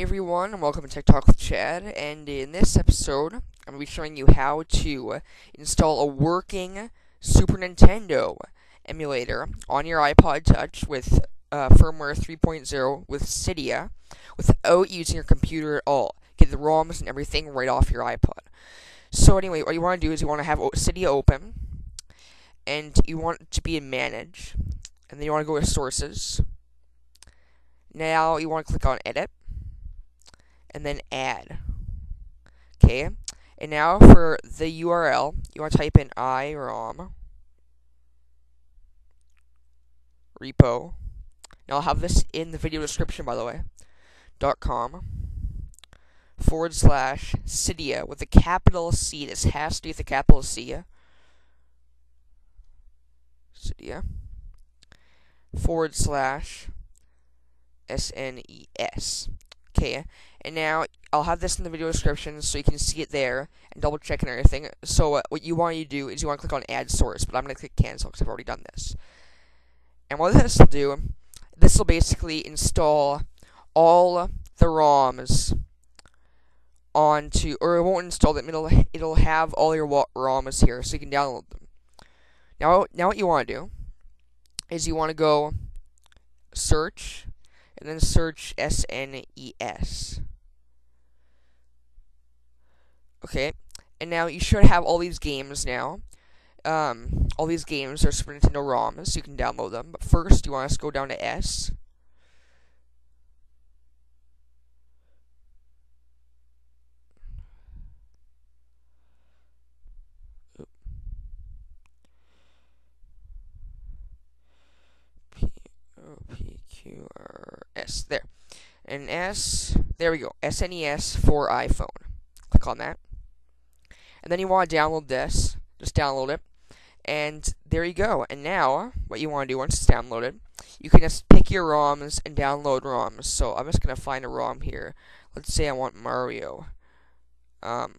Hey everyone, and welcome to Tech Talk with Chad. And in this episode, I'm going to be showing you how to install a working Super Nintendo emulator on your iPod Touch with uh, firmware 3.0 with Cydia without using your computer at all. Get the ROMs and everything right off your iPod. So anyway, what you want to do is you want to have Cydia open, and you want it to be in Manage, and then you want to go to Sources. Now you want to click on Edit and then add. Okay, and now for the URL, you want to type in irom repo. Now I'll have this in the video description, by the way. dot com forward slash Cydia with a capital C. This has to be a capital C. Cydia forward slash S N E S. Okay, and now I'll have this in the video description so you can see it there and double check and everything. So uh, what you want to do is you want to click on add source, but I'm going to click cancel because I've already done this. And what this will do, this will basically install all the ROMs onto, or it won't install them. It'll it'll have all your ROMs here, so you can download them. Now, now what you want to do is you want to go search and then search SNES. Okay, and now you should have all these games now. Um, all these games are Super Nintendo ROMs, so you can download them. But first, you want to go down to S. Q R S. There. And S, there we go. SNES for iPhone. Click on that. And then you want to download this. Just download it. And there you go. And now, what you want to do once it's downloaded, you can just pick your ROMs and download ROMs. So I'm just going to find a ROM here. Let's say I want Mario. Um,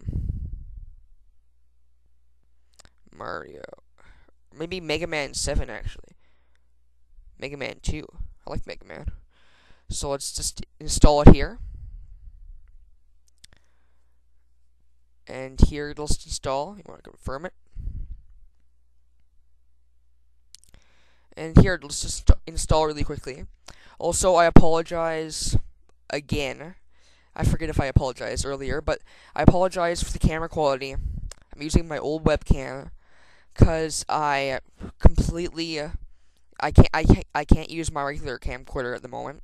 Mario. Maybe Mega Man 7, actually. Mega Man 2. I like Mega Man. So let's just install it here. And here it'll just install. You want to confirm it. And here it'll just install really quickly. Also, I apologize again. I forget if I apologized earlier, but I apologize for the camera quality. I'm using my old webcam because I completely I can't I can't, I can't use my regular camcorder at the moment.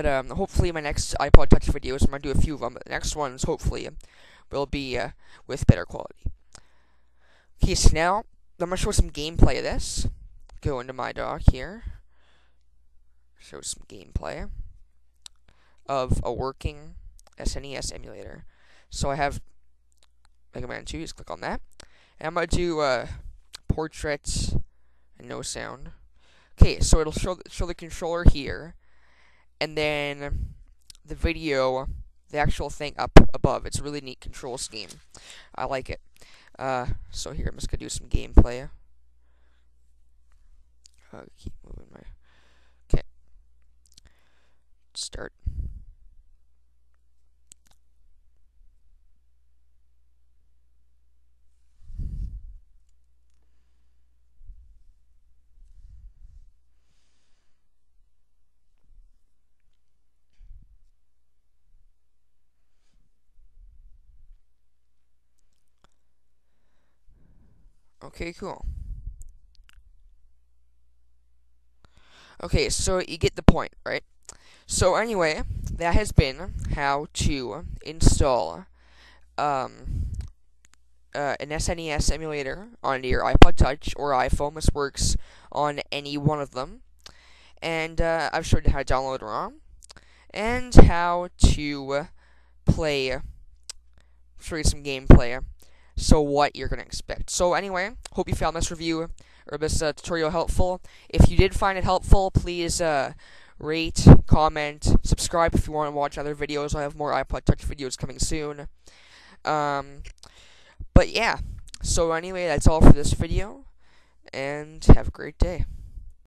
But um, hopefully my next iPod Touch videos, I'm gonna do a few of them. But the next ones, hopefully, will be uh, with better quality. Okay, so now I'm gonna show some gameplay of this. Go into my dock here. Show some gameplay of a working SNES emulator. So I have Mega Man 2. Just click on that, and I'm gonna do uh, portrait and no sound. Okay, so it'll show show the controller here, and then the video, the actual thing up above. It's a really neat control scheme. I like it. Uh, so here I'm just gonna do some gameplay. Uh, keep moving my. Okay. Start. Okay, cool. Okay, so you get the point, right? So anyway, that has been how to install um, uh, an SNES emulator on your iPod Touch or iPhone. This works on any one of them. And uh, I've showed you how to download ROM and how to play, show you some gameplay so what you're going to expect. So anyway, hope you found this review or this uh, tutorial helpful. If you did find it helpful, please uh, rate, comment, subscribe if you want to watch other videos. I have more iPod Touch videos coming soon. Um, but yeah, so anyway, that's all for this video, and have a great day.